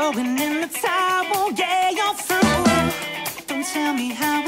throwing in the towel, yeah, you're through. Don't tell me how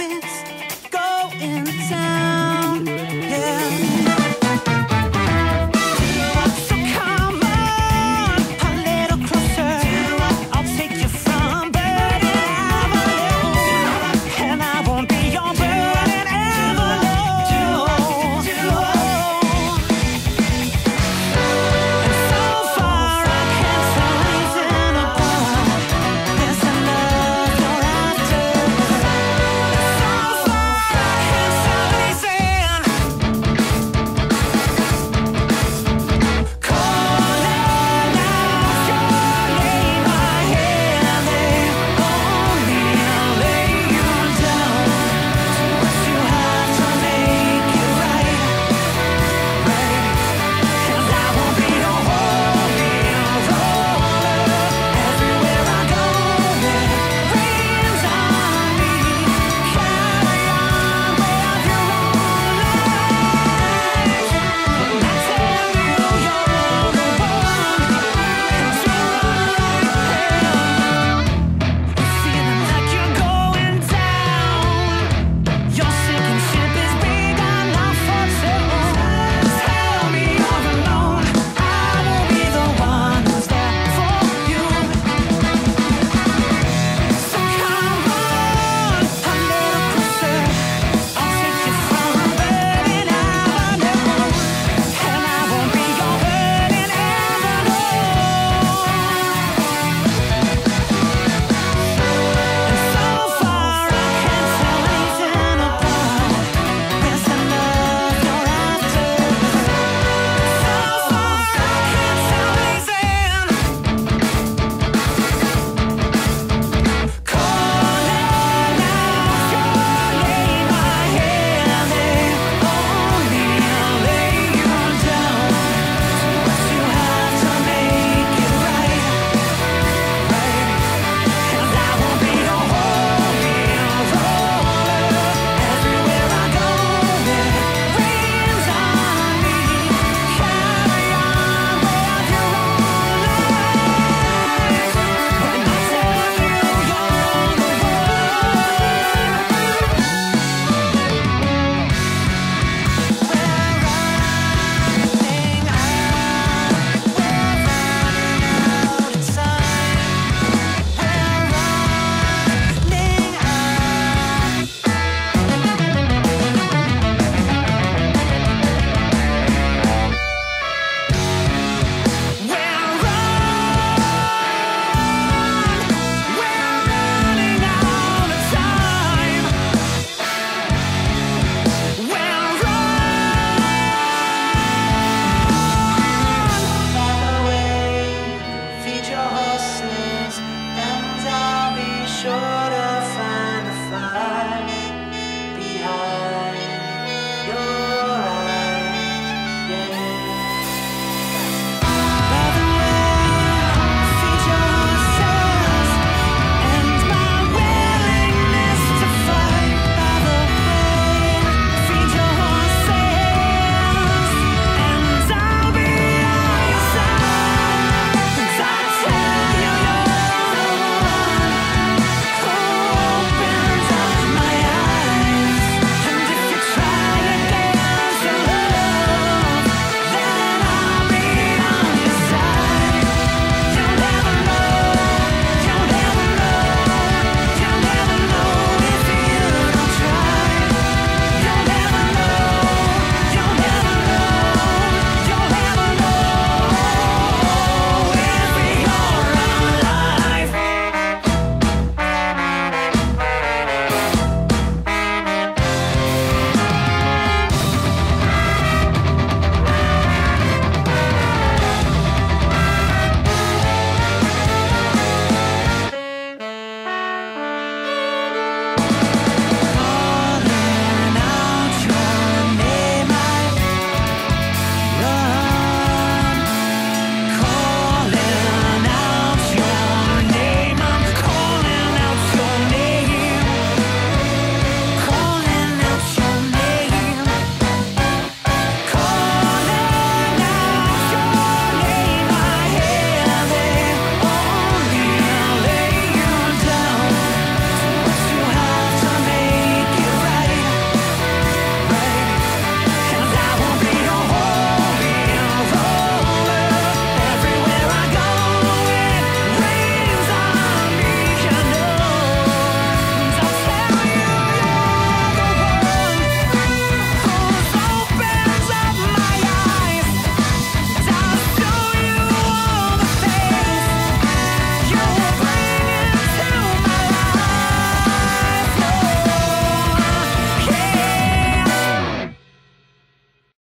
sure.